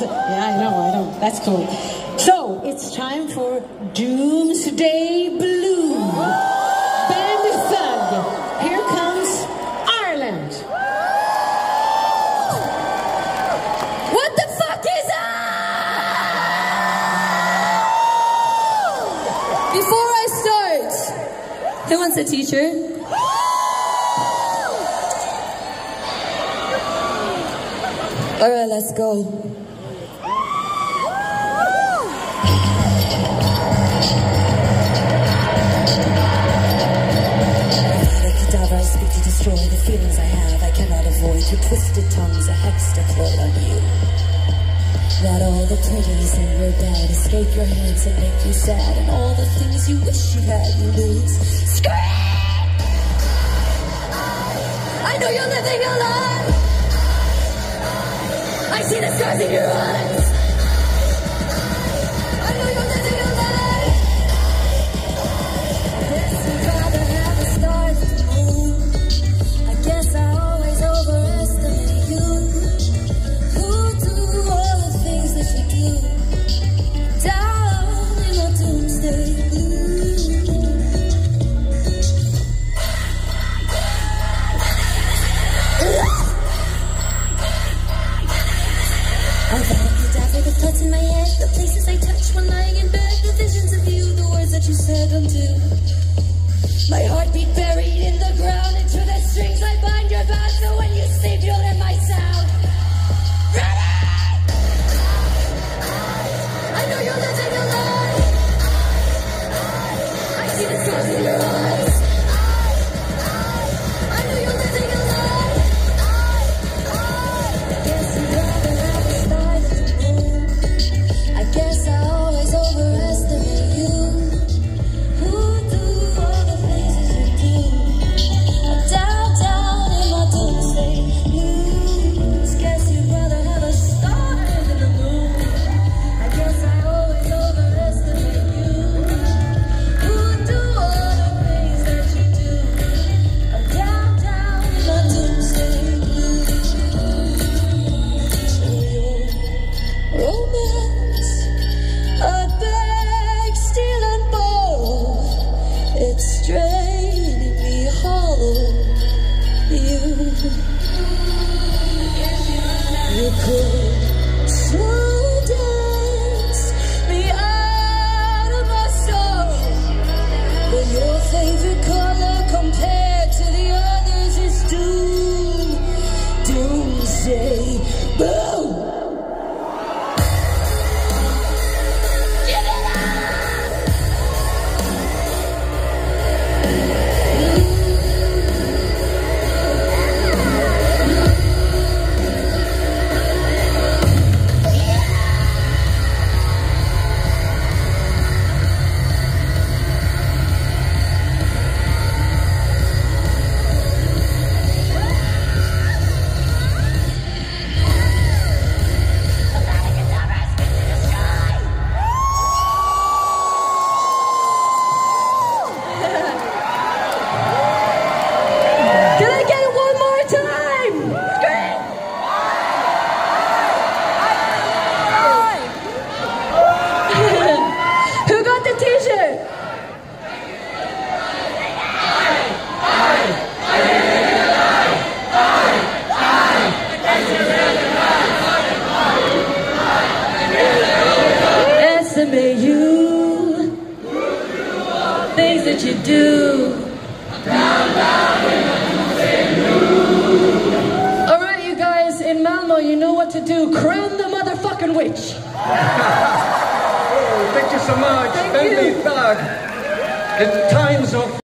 Yeah, I know, I know. That's cool. So, it's time for Doomsday Blue. Bambie Thug. Here comes Ireland. What the fuck is up? Before I start, who wants a t-shirt? All right, let's go. Feelings I have. I cannot avoid your twisted tongues, a hex deployed on you. Not all the pretties in your bed escape your hands and make you sad, and all the things you wish you had, you lose. Scream! I know you're living a lie. I see the scars in your eyes. My heart heartbeat buried in the ground, and to the strings I bind could that you do. All right, you guys in Malmo, you know what to do. Crown the motherfucking witch. Thank you so much. Thank Bentley. Thug. In times of